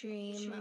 Dream.